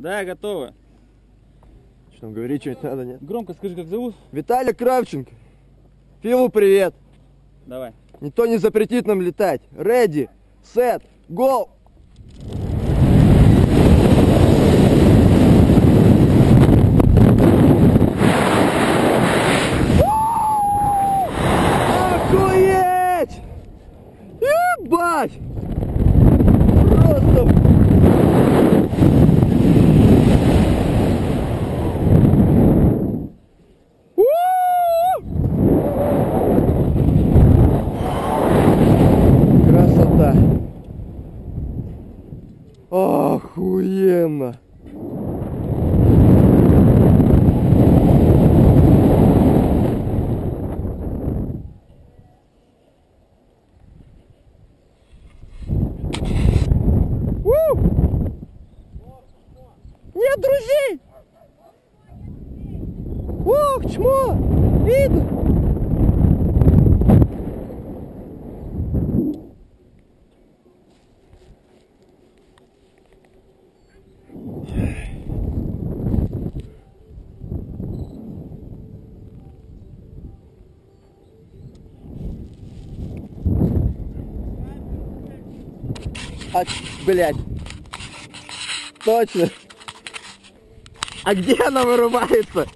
Да, готово. Что там, говорить что-нибудь надо, нет? Громко скажи, как зовут? Виталий Кравченко. Филу привет. Давай. Никто не запретит нам летать. Ready, set, go. Охуеть! Ебать! Охуенно! Нет друзей! Ох, чмо! Видно! А, блядь. Точно. А где она вырубается?